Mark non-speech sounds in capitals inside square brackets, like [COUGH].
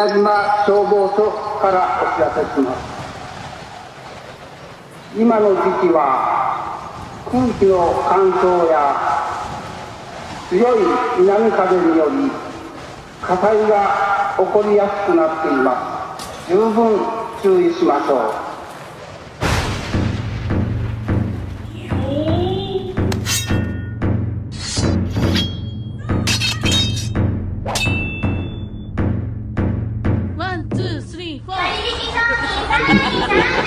宮島消防署からお知らせします。今の時期は空気の乾燥や強い南風により火災が起こりやすくなっています。十分注意しましょう。Yeah. [LAUGHS]